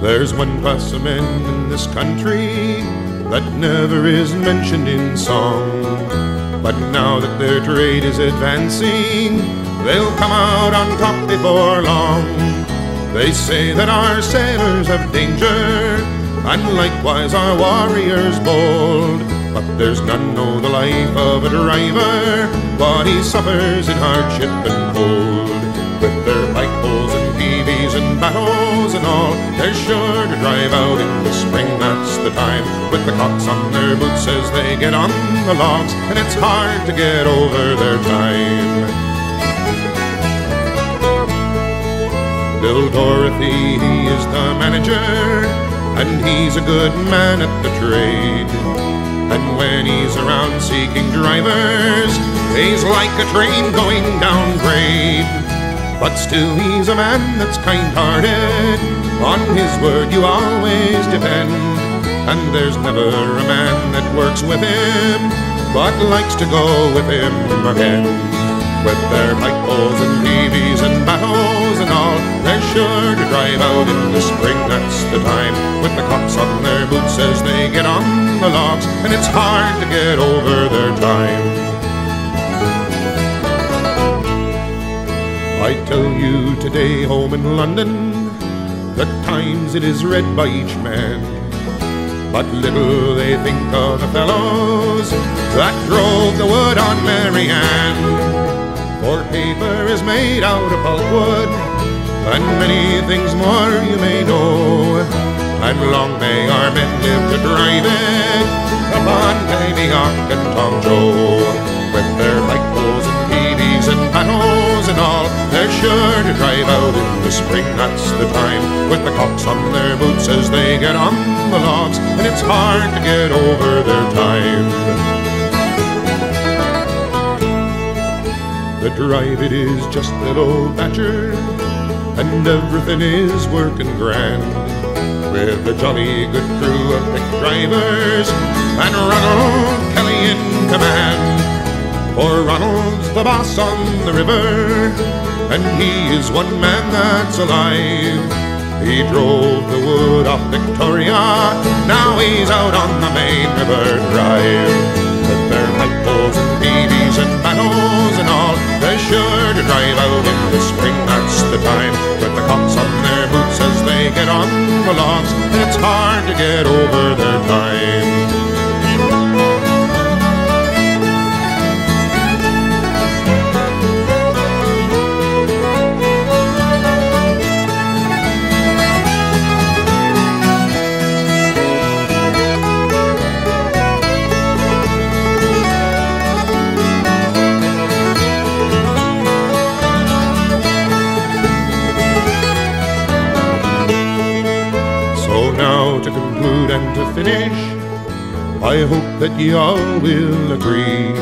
There's one class of men in this country that never is mentioned in song. But now that their trade is advancing, they'll come out on top before long. They say that our sailors have danger, and likewise our warriors bold. But there's none know the life of a driver, what he suffers in hardship and cold. With their pike poles and peavies and bateaus and all, they're sure to drive out in the spring, that's the time. With the caulks on their boots as they get on the logs, and it's hard to get over their time. Bill Dorothey, he is the manager, and he's a good man at the trade. And when he's around seeking drivers, he's like a train going down grade. But still, he's a man that's kind hearted. On his word, you always depend. And there's never a man that works with him, but likes to go with him again. With their pike poles and peavies and bateaus sure to drive out in the spring, that's the time. With the caulks on their boots as they get on the logs, and it's hard to get over their time. I tell you today, home in London, the Times it is read by each man. But little they think of the fellows that drove the wood on Mary Ann. For paper is made out of pulpwood, and many things more you may know. And long may our men live to drive it upon Paymeoch and Tomjoe, with their poles and peavies and bateaus and all. They're sure to drive out in the spring, that's the time, with the caulks on their boots as they get on the logs, and it's hard to get over their time. The drive it is just little Thatcher, and everything is working grand. With a jolly good crew of pick drivers, and Ronald Kelly in command. For Ronald's the boss on the river, and he is one man that's alive. He drove the wood off Victoria, now he's out on the main river drive. With their poles and peavies and bateaus and all, they're sure drive out in the spring, that's the time. With the caulks on their boots as they get on the logs, it's hard to get over their to finish, I hope that ye all will agree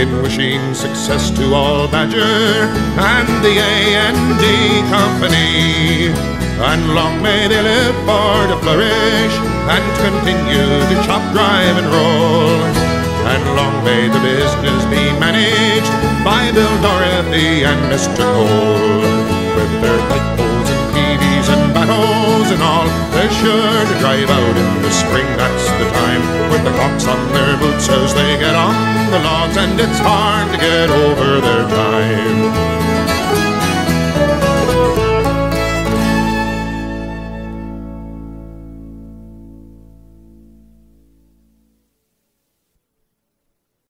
in wishing success to all Badger and the A&D Company. And long may they live for to flourish and continue to chop, drive, and roll. And long may the business be managed by Bill Dorothey and Mr. Cole. With their poles and peavies and bateaus and all, they're sure to drive out spring, that's the time. With the caulks on their boots as they get on the logs, and it's hard to get over their time.